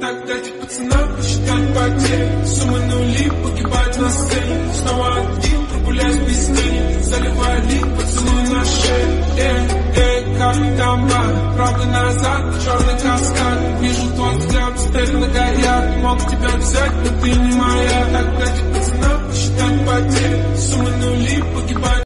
Так дайте пацанам посчитать потери. Суммы нули погибать на сцене. Снова один, прогуляюсь без тени. Заливали поцелуй на шее Э, э, как там бар Правда назад, черный каскад. Вижу твой взгляд, теперь на горят Мог тебя взять, но ты не моя. Так дайте пацанам посчитать потери. Суммы нули погибать